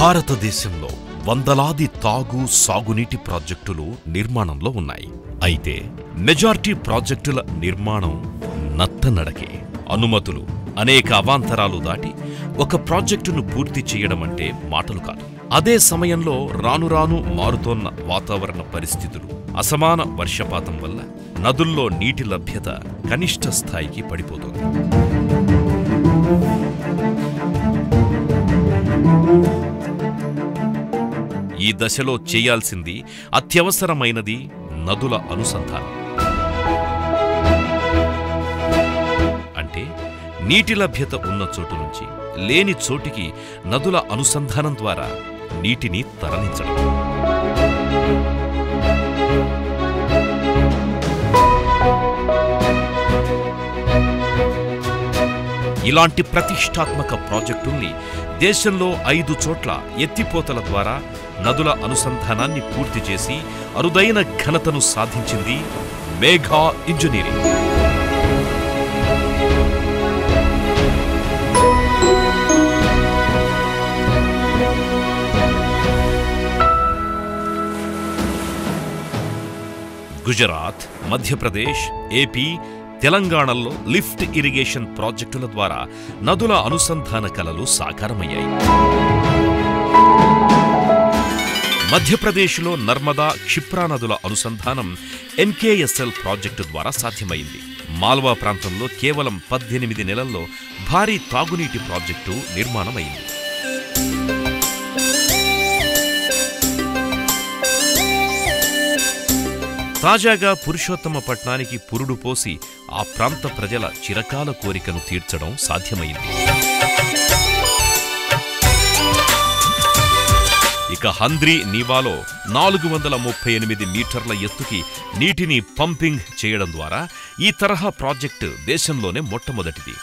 భారతదేశంలో వందలాది తాగు సాగునీటి ప్రాజెక్టులు నిర్మాణంలో ఉన్నాయి. అయితే మెజార్టీ ప్రాజెక్టుల నిర్మాణం నత్తనడకే. అనుమతులు అనేక అవాంతరాలు దాటి ఒక ప్రాజెక్టును పూర్తి చేయడం అంటే మాటలు కాదు. అదే సమయంలో రాను రాను మారుతోన్న వాతావరణ పరిస్థితులు అసమాన వర్షపాతం వల్ల నదుల్లో నీటి లభ్యత కనిష్ట స్థాయికి పడిపోతోంది. ఈ దశలో చేయాల్సింది అత్యవసరమైనది నదుల అనుసంధానం. అంటే నీటి లభ్యత ఉన్న చోటు నుంచి లేని చోటికి నదుల అనుసంధానం ద్వారా నీటిని తరలించడం. ఇలాంటి ప్రతిష్టాత్మక ప్రాజెక్టుల్ని దేశంలో ఐదు చోట్ల ఎత్తిపోతల ద్వారా నదుల అనుసంధానాన్ని పూర్తి చేసి అరుదైన ఘనతను సాధించింది మేఘా ఇంజనీరింగ్. గుజరాత్ మధ్యప్రదేశ్ ఏపీ తెలంగాణలో లిఫ్ట్ ఇరిగేషన్ ప్రాజెక్టుల ద్వారా నదుల అనుసంధాన కలలు సాకారమయ్యాయి. మధ్యప్రదేశ్లో నర్మదా క్షిప్రా నదుల అనుసంధానం ఎన్కేఎస్ఎల్ ప్రాజెక్టు ద్వారా సాధ్యమైంది. మాల్వా ప్రాంతంలో కేవలం పద్దెనిమిది నెలల్లో భారీ తాగునీటి ప్రాజెక్టు నిర్మాణమైంది. తాజాగా పురుషోత్తమ పట్నానికి పురుడు పోసి ఆ ప్రాంత ప్రజల చిరకాల కోరికను తీర్చడం సాధ్యమైంది. ఇక హంద్రి నీవాలో నాలుగు వందల ముప్పై ఎనిమిది మీటర్ల ఎత్తుకి నీటిని పంపింగ్ చేయడం ద్వారా ఈ తరహా ప్రాజెక్టు దేశంలోనే మొట్టమొదటిది.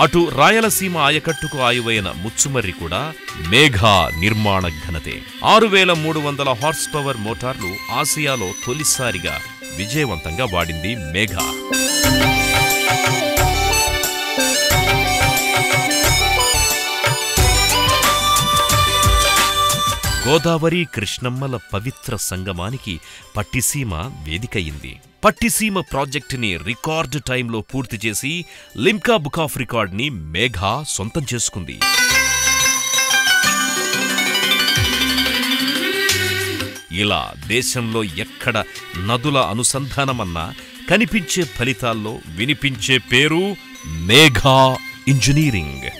అటు రాయలసీమ ఆయకట్టుకు ఆయువైన ముచ్చుమర్రి కూడా మేఘా నిర్మాణ ఘనతే. ఆరు వేల మూడు వందల హార్స్ పవర్ మోటార్లు ఆసియాలో తొలిసారిగా విజయవంతంగా వాడింది మేఘా. గోదావరి కృష్ణమ్మల పవిత్ర సంగమానికి పట్టిసీమ వేదికయింది. పట్టిసీమ ప్రాజెక్టుని రికార్డు టైంలో పూర్తి చేసి లిమ్కా బుక్ ఆఫ్ రికార్డ్ని మేఘా సొంతం చేసుకుంది. ఇలా దేశంలో ఎక్కడ నదుల అనుసంధానమన్నా కనిపించే ఫలితాల్లో వినిపించే పేరు మేఘా ఇంజనీరింగ్.